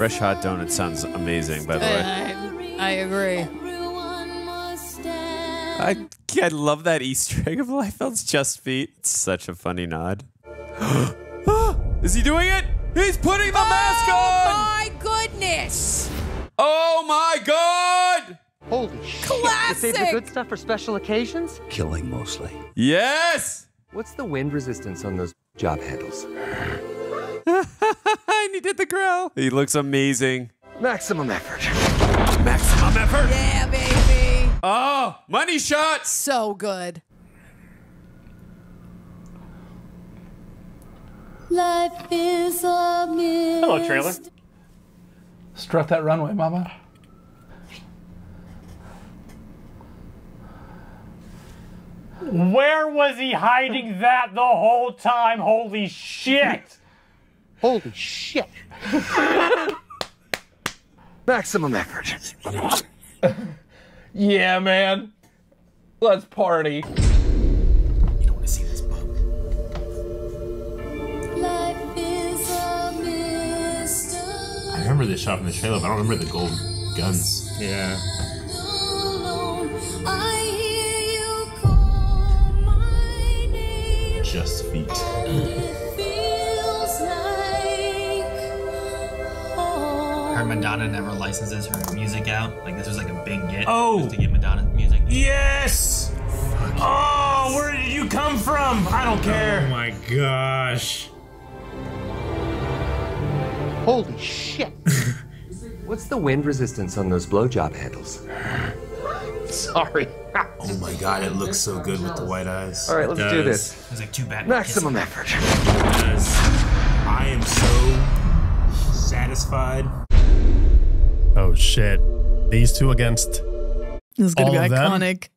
Fresh hot donut sounds amazing, by the way. I, I agree. I, I love that Easter egg of Liefeld's just feet. It's such a funny nod. Ah, is he doing it? He's putting the mask oh on! My goodness! Oh my god! Holy shit. Classic! You save the good stuff for special occasions? Killing mostly. Yes! What's the wind resistance on those job handles? and he did the grill. He looks amazing. Maximum effort. Maximum effort. Yeah, baby. Oh, money shot. So good. Life is a mist. Hello, trailer. Strut that runway, mama. Where was he hiding that the whole time? Holy shit! Holy shit. Maximum effort. Yeah, man. Let's party. You don't want to see this bug. Life is a mystery. I remember this shot from the trailer, but I don't remember the gold guns. Yeah. Alone, I hear you call my name. Just feet. Madonna never licenses her music out. Like this was like a big get. Oh. just to get Madonna music. Yes! Oh, where did you come from? I don't care. Oh my gosh. Holy shit. What's the wind resistance on those blowjob handles? Sorry. Oh my god, it looks so good with the white eyes. All right, let's do does. this. It was like two bad. Maximum effort. Yes. I am so satisfied. Oh shit. These two against This is gonna All be of them? iconic.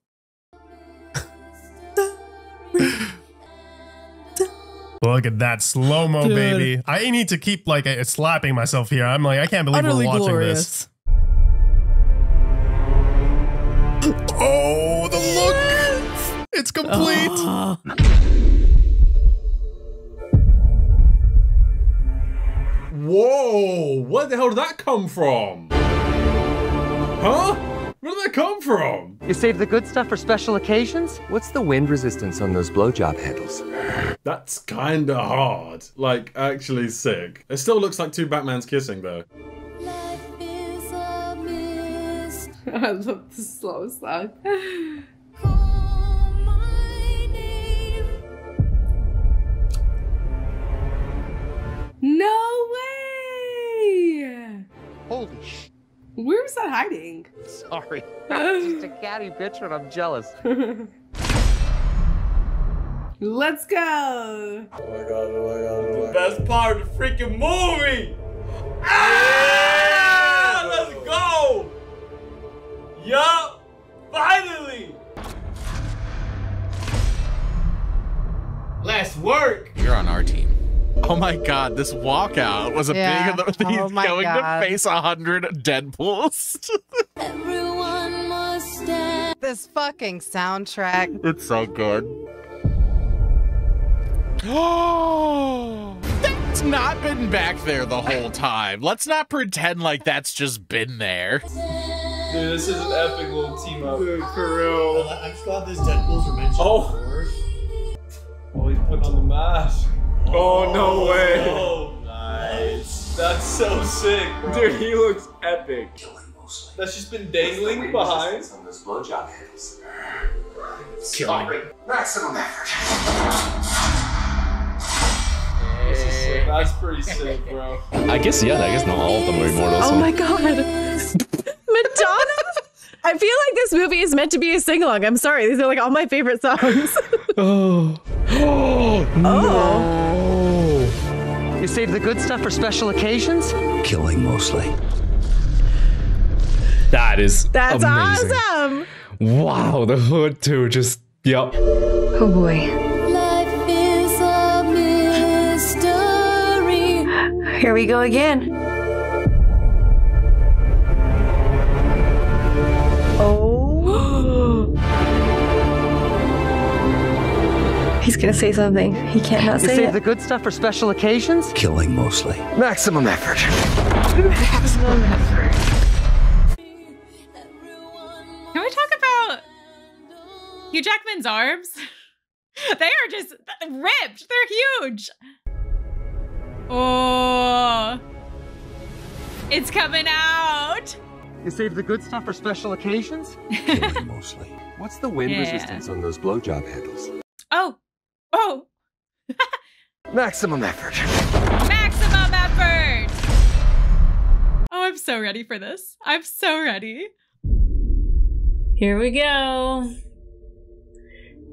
Look at that slow mo, Dude. baby. I need to keep like uh, slapping myself here. I'm like, I can't believe Utterly we're watching glorious. this. Oh, the look! It's complete. Ah. Whoa! Where the hell did that come from? Huh? Where did that come from? You save the good stuff for special occasions? What's the wind resistance on those blowjob handles? That's kinda hard. Like, actually sick. It still looks like two Batmans kissing, though. Life is a mist. I love the slow song. Call my name. No way! Holy sh. Where was that hiding? Sorry. Just a catty bitch when I'm jealous. Let's go! Oh my god, oh my god, oh my god. The best part of the freaking movie! My god, this walkout was a Yeah. big. He's Oh my going God. to face a hundred Deadpools. Everyone must stand. This fucking soundtrack. it's so good. Oh, that's not been back there the whole time. Let's not pretend like that's just been there. Dude, this is an epic little team up. Dude, for real. I'm just glad these Deadpools were mentioned Oh. Oh, he's putting on the mask. Oh, oh, no way. Oh, nice. That's so sick, bro. Dude, he looks epic. That's just been dangling behind. on those blowjob handles. Killing. Maximum effort. This is sick. That's pretty sick, bro. I guess yeah. I guess not all of them are immortal. Oh so- my god! Madonna! I feel like this movie is meant to be a sing along. I'm sorry, these are like all my favorite songs. Oh. Oh no. You save the good stuff for special occasions? Killing mostly. That is That's amazing. awesome! Wow, the hood too. Just yep. Oh boy. Life is a mystery. Here we go again. He's gonna say something. He can't not You say save it. the good stuff for special occasions? Killing mostly. Maximum effort. Maximum effort. Can we talk about Hugh Jackman's arms? They are just ripped. They're huge. Oh. It's coming out. You save the good stuff for special occasions? Mostly. What's the wind Yeah. resistance on those blowjob handles? Oh. Oh. Maximum effort. Maximum effort. Oh, I'm so ready for this. I'm so ready. Here we go.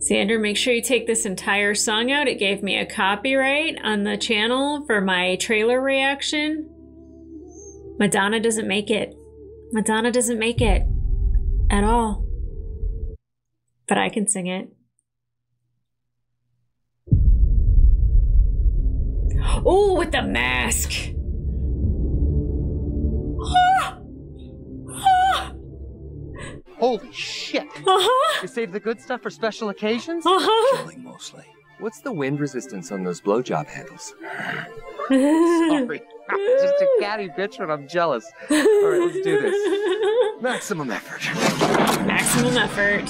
Xander, make sure you take this entire song out. It gave me a copyright on the channel for my trailer reaction. Madonna doesn't make it. Madonna doesn't make it at all. But I can sing it. Oh, with the mask. Holy shit! Uh-huh. You save the good stuff for special occasions? Uh-huh. Killing mostly. What's the wind resistance on those blowjob handles? Sorry. Sorry. Just a catty bitch when I'm jealous. Alright, let's do this. Maximum effort. Maximum effort.